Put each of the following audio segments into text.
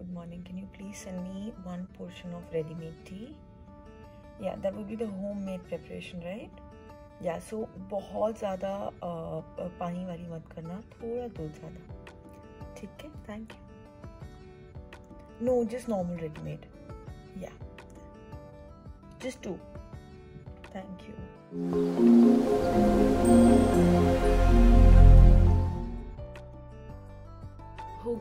good morning. Can you please send me one portion of ready-made tea? Yeah, that would be the homemade preparation, right? Yeah, so बहुत ज़्यादा पानी वाली मत करना थोड़ा दूध ज़्यादा ठीक है thank you no just normal readymade या जस्ट टू थैंक यू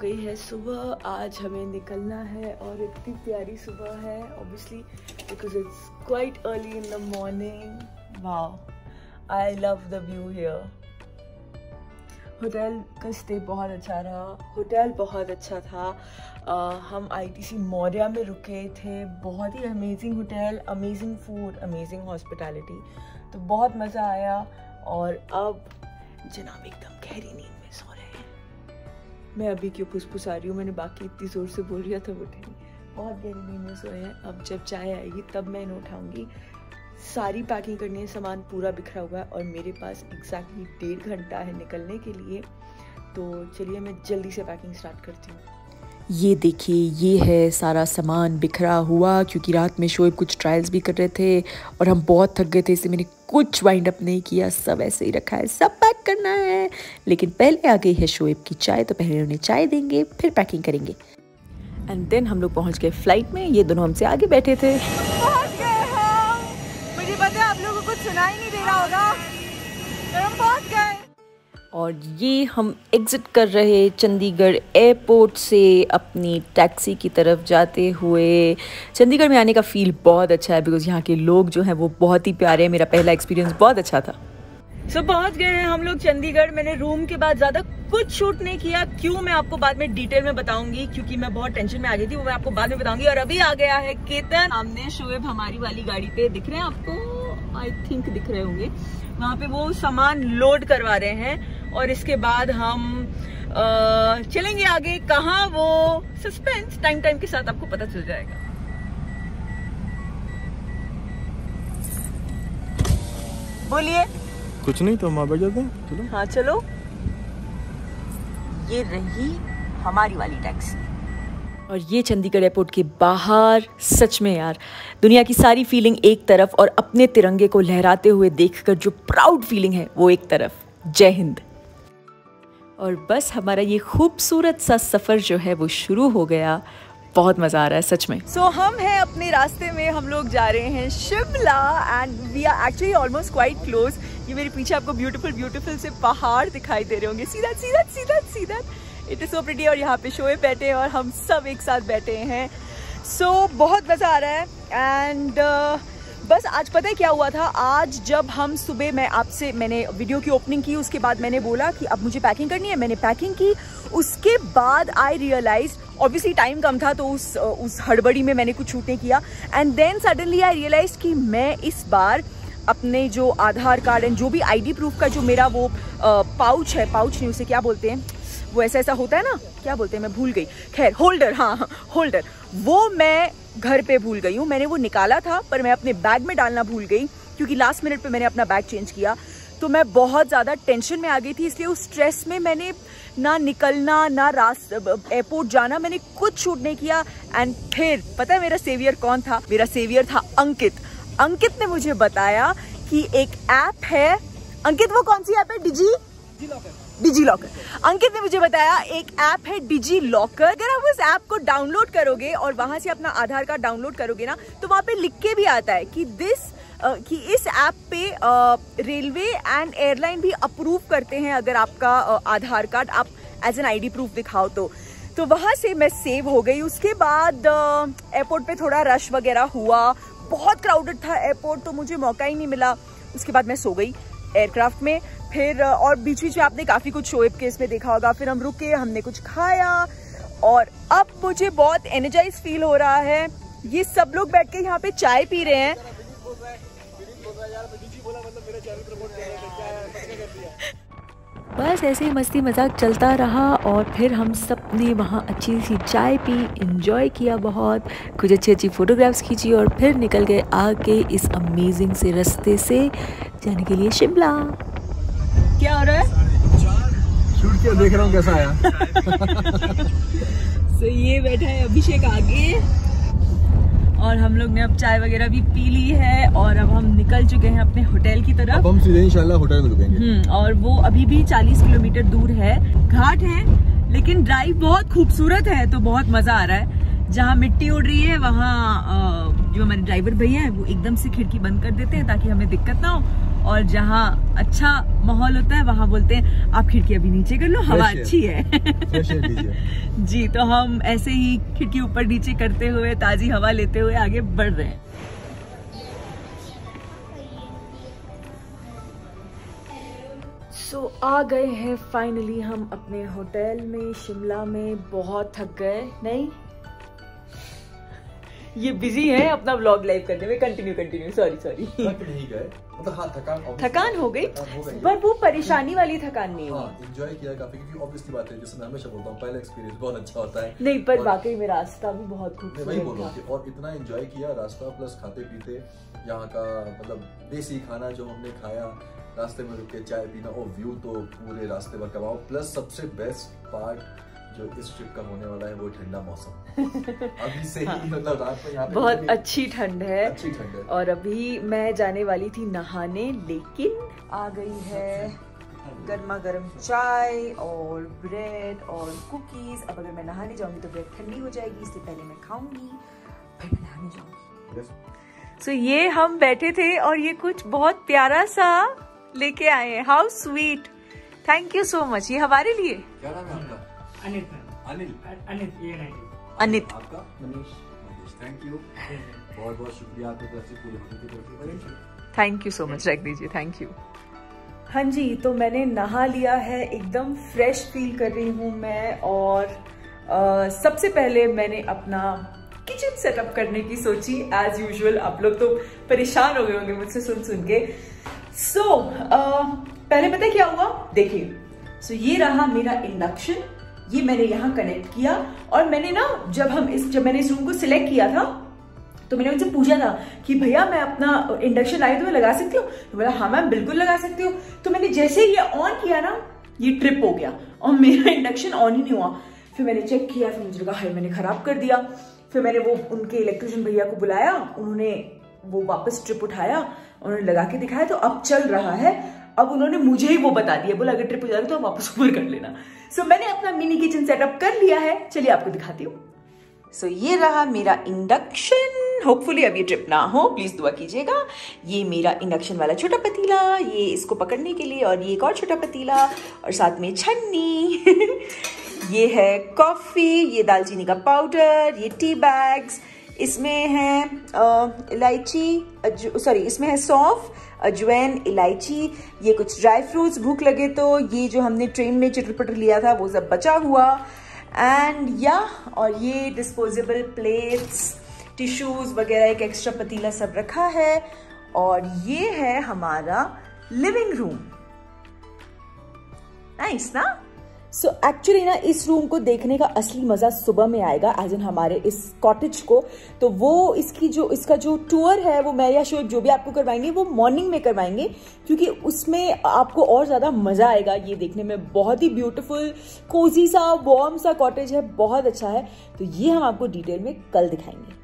गई है सुबह आज हमें निकलना है और इतनी प्यारी सुबह है obviously because it's quite early in the morning वाह I love the view here hotel का स्टे बहुत अच्छा रहा। होटल बहुत अच्छा था। uh, हम आईटीसी मौर्या में रुके थे। बहुत ही amazing hotel amazing food amazing hospitality तो बहुत मज़ा आया और अब जनाब एकदम गहरी नींद मैं अभी क्यों फुसफुस आ रही हूँ? मैंने बाकी इतनी ज़ोर से बोल रहा था वो नहीं बहुत गहरी नींद में सोए हैं अब जब चाय आएगी, तब मैं इन्हें उठाऊँगी। सारी पैकिंग करनी है सामान पूरा बिखरा हुआ है और मेरे पास एग्जैक्टली डेढ़ घंटा है निकलने के लिए। तो चलिए, मैं जल्दी से पैकिंग स्टार्ट करती हूँ। ये देखिए, ये है सारा सामान बिखरा हुआ, क्योंकि रात में शोएब कुछ ट्रायल्स भी कर रहे थे और हम बहुत थक गए थे, इसलिए मैंने कुछ वाइंड अप नहीं किया, सब ऐसे ही रखा है, सब पैक करना है। लेकिन पहले आ गई है शोएब की चाय तो पहले उन्हें चाय देंगे, फिर पैकिंग करेंगे। एंड देन हम लोग पहुँच गए फ़्लाइट में, ये दोनों हमसे आगे बैठे थे। मुझे पता है आप लोगों को कुछ सुनाई नहीं दे रहा होगा हम पहुँच गए। और ये हम एग्ज़िट कर रहे चंडीगढ़ एयरपोर्ट से अपनी टैक्सी की तरफ़ जाते हुए। चंडीगढ़ में आने का फ़ील बहुत अच्छा है बिकॉज़ यहाँ के लोग जो हैं वो बहुत ही प्यारे हैं। मेरा पहला एक्सपीरियंस बहुत अच्छा था। सो so, पहुँच गए हैं हम लोग चंडीगढ़। मैंने रूम के बाद ज़्यादा कुछ शूट नहीं किया। क्यों मैं आपको बाद में डिटेल में बताऊँगी? क्योंकि मैं बहुत टेंशन में आ गई थी वो मैं आपको बाद में बताऊँगी। और अभी आ गया है केतन। हमने शोएब हमारी वाली गाड़ी पे दिख रहे हैं आपको? आई थिंक दिख रहे होंगे। वहाँ पे वो सामान लोड करवा रहे हैं। और इसके बाद हम आ, चलेंगे आगे कहा वो सस्पेंस टाइम टाइम के साथ आपको पता चल जाएगा। बोलिए। कुछ नहीं तो हम बैठ जाते हैं। चलो। हाँ चलो। ये रही हमारी वाली टैक्सी और ये चंडीगढ़ एयरपोर्ट के बाहर सच में यार दुनिया की सारी फीलिंग एक तरफ़ और अपने तिरंगे को लहराते हुए देखकर जो प्राउड फीलिंग है वो एक तरफ़। जय हिंद। और बस हमारा ये खूबसूरत सा सफ़र जो है वो शुरू हो गया। बहुत मज़ा आ रहा है सच में। सो so, हम हैं अपने रास्ते में हम लोग जा रहे हैं Shimla and we are actually almost quite close ये मेरे पीछे आपको ब्यूटीफुल ब्यूटीफुल से पहाड़ दिखाई दे रहे होंगे। सीधा सीधा सीधा सीधा। इट इज़ सो प्रिटी और यहाँ पे शोए बैठे हैं और हम सब एक साथ बैठे हैं। सो so, बहुत मज़ा आ रहा है एंड uh, बस आज पता है क्या हुआ था? आज जब हम सुबह मैं आपसे, मैंने वीडियो की ओपनिंग की, उसके बाद मैंने बोला कि अब मुझे पैकिंग करनी है, मैंने पैकिंग की। उसके बाद आई रियलाइज़ ऑब्वियसली टाइम कम था तो उस उस हड़बड़ी में मैंने कुछ शूट नहीं किया। And then suddenly I realize कि मैं इस बार अपने जो आधार कार्ड एंड जो भी आईडी प्रूफ का जो मेरा वो पाउच है पाउच नहीं, उसे क्या बोलते हैं? वो ऐसा ऐसा होता है ना? क्या बोलते हैं? मैं भूल गई। खैर होल्डर हाँ होल्डर वो मैं घर पे भूल गई हूँ। मैंने वो निकाला था, पर मैं अपने बैग में डालना भूल गई, क्योंकि लास्ट मिनट पे मैंने अपना बैग चेंज किया। तो मैं बहुत ज़्यादा टेंशन में आ गई थी, इसलिए उस स्ट्रेस में मैंने ना निकलना, ना रास एयरपोर्ट जाना, मैंने कुछ शूट नहीं किया। एंड फिर, पता है मेरा सेवियर कौन था? मेरा सेवियर था अंकित। अंकित ने मुझे बताया कि एक ऐप है। अंकित, वो कौन सी ऐप है? डिजी डिजी लॉकर अंकित ने मुझे बताया, एक ऐप है डिजी लॉकर अगर आप उस ऐप को डाउनलोड करोगे और वहाँ से अपना आधार कार्ड डाउनलोड करोगे ना तो वहाँ पे लिख के भी आता है कि दिस कि इस ऐप पे रेलवे एंड एयरलाइन भी अप्रूव करते हैं अगर आपका आधार कार्ड। आप एज एन आईडी प्रूफ दिखाओ तो। तो वहाँ से मैं सेव हो गई। उसके बाद एयरपोर्ट पे थोड़ा रश वगैरह हुआ। बहुत क्राउडेड था एयरपोर्ट तो मुझे मौका ही नहीं मिला। उसके बाद मैं सो गई एयरक्राफ्ट में। फिर और बीच बीच में आपने काफ़ी कुछ शोएब के इसमें देखा होगा। फिर हम रुके, हमने कुछ खाया, और अब मुझे बहुत एनर्जाइज फील हो रहा है। ये सब लोग बैठ के यहाँ पे चाय पी रहे हैं। बस ऐसे ही मस्ती मज़ाक चलता रहा, और फिर हम सबने वहाँ अच्छी सी चाय पी इंजॉय किया बहुत। कुछ अच्छी अच्छी फ़ोटोग्राफ्स खींची, और फिर निकल गए आके इस अमेजिंग से रास्ते से, जाने के लिए शिमला। क्या हो रहा है? शूट किया देख रहा हूँ कैसा आया। So, ये बैठा है अभिषेक आगे। और हम लोग ने अब चाय वगैरह भी पी ली है और अब हम निकल चुके हैं अपने होटल की तरफ़। अब हम सीधे इंशाल्लाह होटल में रुकेंगे। हम्म और वो अभी भी 40 किलोमीटर दूर है। घाट है लेकिन ड्राइव बहुत खूबसूरत है तो बहुत मज़ा आ रहा है। जहाँ मिट्टी उड़ रही है वहाँ जो हमारे ड्राइवर भैया है वो एकदम से खिड़की बंद कर देते हैं ताकि हमें दिक्कत ना हो। और जहाँ अच्छा माहौल होता है वहाँ बोलते हैं आप खिड़की अभी नीचे कर लो हवा अच्छी है। जी तो हम ऐसे ही खिड़की ऊपर नीचे करते हुए ताजी हवा लेते हुए आगे बढ़ रहे हैं। सो so, आ गए हैं फाइनली हम अपने होटल में शिमला में बहुत थक गए नहीं? ये बिज़ी है अपना व्लॉग लाइव करने में। कंटिन्यू कंटिन्यू सॉरी सॉरी नहीं मतलब हाँ थकान थकान हो गई। पर वो परेशानी वाली थकान नहीं हाँ एंजॉय किया काफ़ी क्योंकि ऑब्वियसली बात है जैसे मैं हमेशा बोलता हूँ पहला एक्सपीरियंस बहुत अच्छा होता है। नहीं पर वाकई में रास्ता भी बहुत मैं वही बोल खूबसूरत रहा और इतना एंजॉय किया रास्ता प्लस खाते पीते यहाँ का मतलब देसी खाना जो हमने खाया रास्ते में रुक के चाय पीना और व्यू तो पूरे रास्ते भर कमाओ। प्लस सबसे बेस्ट पार्ट जो इस ट्रिप का होने वाला है वो ठंडा मौसम। अभी से ही मतलब रात में यहाँ बहुत अच्छी ठंड है। अच्छी ठंड है। और अभी मैं जाने वाली थी नहाने लेकिन आ गई है गर्मा गर्म चाय और ब्रेड और कुकीज अब अगर मैं नहाने जाऊँगी तो ब्रेड ठंडी हो जाएगी इससे पहले मैं खाऊँगी फिर मैं नहाने जाऊँगी. सो ये हम बैठे थे और ये कुछ बहुत प्यारा सा लेके आए हैं। How sweet thank you so much ये हमारे लिए। क्या नाम है आपका? अनित अनिल? अनित ये अनित। आपका? मनीष। मनीष थैंक यू बहुत बहुत शुक्रिया आपकी तरफ़ से पूरे होटल की तरफ़ से। थैंक यू सो मच रख दीजिए थैंक यू हाँ जी तो मैंने नहा लिया है एकदम फ्रेश फील कर रही हूँ मैं और अ, सबसे पहले मैंने अपना किचन सेटअप करने की सोची एज यूजल आप लोग तो परेशान हो गए होंगे मुझसे सुन सुन के। सो so, पहले पता क्या हुआ? देखिए। सो so, ये रहा मेरा इंडक्शन ये मैंने यहाँ कनेक्ट किया और मैंने ना, जब हम इस, जब मैंने इस रूम को सिलेक्ट किया था तो मैंने उनसे पूछा था कि भैया, मैं अपना इंडक्शन लाई तो मैं लगा सकती हूँ? तो बोला हाँ मैम, बिल्कुल लगा सकती हूँ। तो मैंने जैसे ही ये ऑन किया ना, ये ट्रिप हो गया और मेरा इंडक्शन ऑन ही नहीं हुआ। फिर मैंने चेक किया, फिर मुझे लगा, हाय, मैंने खराब कर दिया। फिर मैंने वो, उनके इलेक्ट्रिशियन भैया को बुलाया, उन्होंने वो वापस ट्रिप उठाया, उन्होंने लगा के दिखाया तो अब चल रहा है। अब उन्होंने मुझे ही वो बता दिया। बोला, अगर ट्रिप हो जाएगा तो वापस ऊपर कर लेना। सो मैंने अपना मिनी किचन सेटअप कर लिया है। चलिए आपको दिखाती हूँ। सो so, ये रहा मेरा इंडक्शन होपफुली अब ये ट्रिप ना हो। प्लीज़ दुआ कीजिएगा। ये मेरा इंडक्शन वाला छोटा पतीला ये इसको पकड़ने के लिए और ये एक और छोटा पतीला और साथ में छन्नी। ये है कॉफ़ी ये दालचीनी का पाउडर ये टी बैग्स इसमें है इलायची सॉरी इसमें है सौंफ, अजवैन, इलायची, ये कुछ ड्राई फ्रूट्स भूख लगे तो ये जो हमने ट्रेन में चटर पटर लिया था, वो सब बचा हुआ। एंड या और ये डिस्पोजेबल प्लेट्स टिश्यूज वगैरह एक एक्स्ट्रा पतीला सब रखा है। और ये है हमारा लिविंग रूम नाइस ना? सो so, एक्चुअली ना इस रूम को देखने का असली मज़ा सुबह में आएगा एज इन हमारे इस कॉटेज को। तो वो इसकी जो इसका जो टूर है वो मैं या शोएब जो भी आपको करवाएँगे वो मॉर्निंग में करवाएँगे क्योंकि उसमें आपको और ज़्यादा मज़ा आएगा ये देखने में। बहुत ही ब्यूटीफुल कोजी सा वार्म सा कॉटेज है बहुत अच्छा है। तो ये हम आपको डिटेल में कल दिखाएँगे।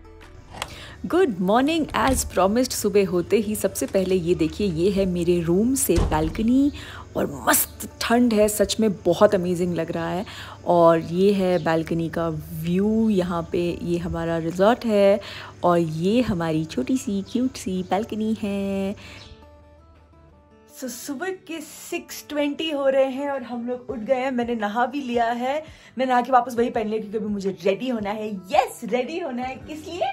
गुड मॉर्निंग एज प्रॉमिस्ड सुबह होते ही सबसे पहले ये देखिए ये है मेरे रूम से बालकनी और मस्त ठंड है सच में बहुत अमेजिंग लग रहा है। और ये है बालकनी का व्यू यहाँ पे ये हमारा रिजॉर्ट है और ये हमारी छोटी सी क्यूट सी बालकनी है। सो so, सुबह के 6:20 हो रहे हैं और हम लोग उठ गए हैं। मैंने नहा भी लिया है। मैं नहा के वापस वही पहन लिया क्योंकि अभी मुझे रेडी होना है। यस रेडी होना है। किस लिए?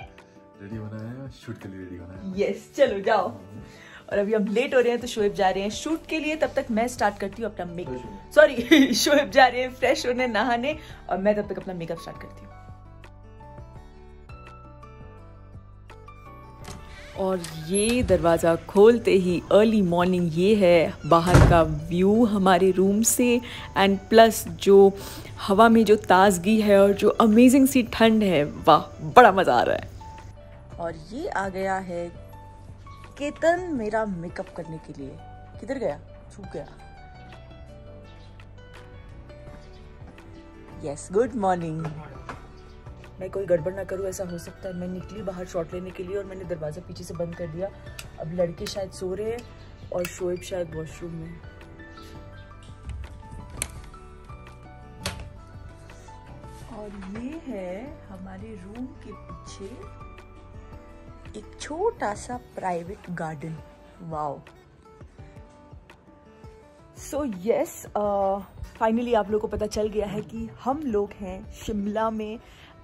रेडी होना है शूट के लिए रेडी होना है? यस चलो जाओ। और अभी हम लेट हो रहे हैं तो शोएब जा रहे हैं शूट के लिए तब तक मैं स्टार्ट करती हूँ अपना मेकअप सॉरी शोएब जा रहे हैं फ्रेश होने नहाने और मैं तब तक अपना मेकअप स्टार्ट करती हूँ। और ये दरवाज़ा खोलते ही अर्ली मॉर्निंग ये है बाहर का व्यू हमारे रूम से एंड प्लस जो हवा में जो ताजगी है और जो अमेजिंग सी ठंड है वाह बड़ा मज़ा आ रहा है। और ये आ गया है केतन मेरा मेकअप करने के लिए। किधर गया? छूट गया। यस गुड मॉर्निंग मैं कोई गड़बड़ ना करूँ, ऐसा हो सकता है। मैं निकली बाहर शॉट लेने के लिए और मैंने दरवाज़ा पीछे से बंद कर दिया। अब लड़के शायद सो रहे हैं और शोएब शायद वॉशरूम में और ये है हमारे रूम के पीछे एक छोटा सा private garden wow so yes finally आप लोगों को पता चल गया है कि हम लोग हैं शिमला में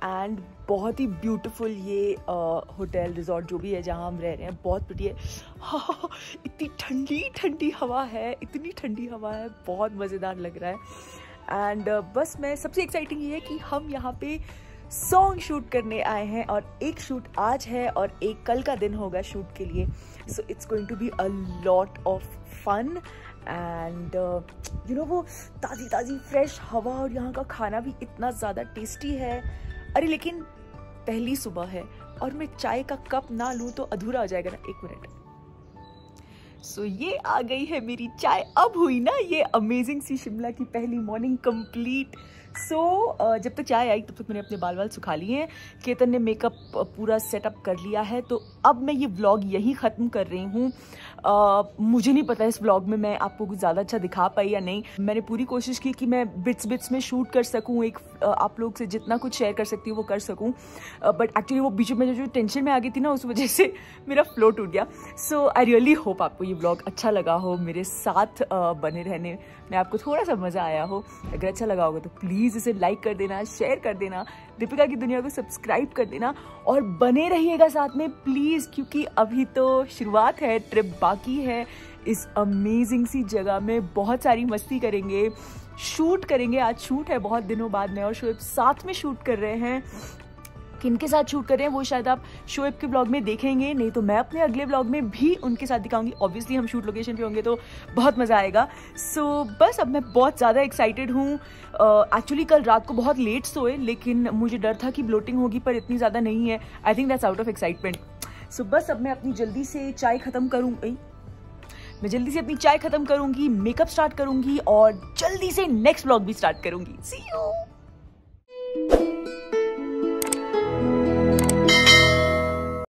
एंड बहुत ही ब्यूटीफुल ये होटल रिजॉर्ट जो भी है जहाँ हम रह रहे हैं बहुत प्रिटी हाँ, इतनी ठंडी ठंडी हवा है इतनी ठंडी हवा है बहुत मज़ेदार लग रहा है। एंड uh, बस मैं सबसे एक्साइटिंग ये है कि हम यहाँ पे सॉन्ग शूट करने आए हैं और एक शूट आज है और एक कल का दिन होगा शूट के लिए। So it's going to be a lot of fun and you know वो ताज़ी ताज़ी फ्रेश हवा और यहाँ का खाना भी इतना ज़्यादा टेस्टी है। अरे, लेकिन पहली सुबह है और मैं चाय का कप ना लूँ तो अधूरा हो जाएगा ना। एक मिनट। सो so, ये आ गई है मेरी चाय। अब हुई ना ये अमेजिंग सी शिमला की पहली मॉर्निंग कंप्लीट सो so, जब तक चाय आई तब तक मैंने अपने बाल बाल सुखा लिए हैं। केतन ने मेकअप पूरा सेटअप कर लिया है। तो अब मैं ये व्लॉग यहीं ख़त्म कर रही हूँ। Uh, मुझे नहीं पता इस ब्लॉग में मैं आपको कुछ ज़्यादा अच्छा दिखा पाई या नहीं। मैंने पूरी कोशिश की कि मैं बिट्स बिट्स में शूट कर सकूँ एक आप लोग से जितना कुछ शेयर कर सकती हूँ वो कर सकूँ। बट एक्चुअली वो बीच में जो टेंशन में आ गई थी ना उस वजह से मेरा फ्लो टूट गया। सो आई रियली होप आपको ये ब्लॉग अच्छा लगा हो मेरे साथ बने रहने में आपको थोड़ा सा मज़ा आया हो। अगर अच्छा लगा होगा तो प्लीज़ इसे लाइक कर देना शेयर कर देना दीपिका की दुनिया को सब्सक्राइब कर देना और बने रहिएगा साथ में प्लीज़ क्योंकि अभी तो शुरुआत है ट्रिप बाकी है। इस अमेजिंग सी जगह में बहुत सारी मस्ती करेंगे शूट करेंगे। आज शूट है बहुत दिनों बाद में और शोएब साथ में शूट कर रहे हैं। किन के साथ शूट कर रहे हैं वो शायद आप शोएब के ब्लॉग में देखेंगे नहीं तो मैं अपने अगले ब्लॉग में भी उनके साथ दिखाऊँगी। ऑब्वियसली हम शूट लोकेशन पे होंगे तो बहुत मज़ा आएगा। सो so, बस अब मैं बहुत ज़्यादा एक्साइटेड हूँ। एक्चुअली कल रात को बहुत लेट सोए लेकिन मुझे डर था कि ब्लोटिंग होगी पर इतनी ज़्यादा नहीं है। I think that's out of excitement so बस अब मैं अपनी जल्दी से चाय ख़त्म करूँगी मैं जल्दी से अपनी चाय ख़त्म करूँगी मेकअप स्टार्ट करूँगी और जल्दी से नेक्स्ट ब्लॉग भी स्टार्ट करूँगी। सी यू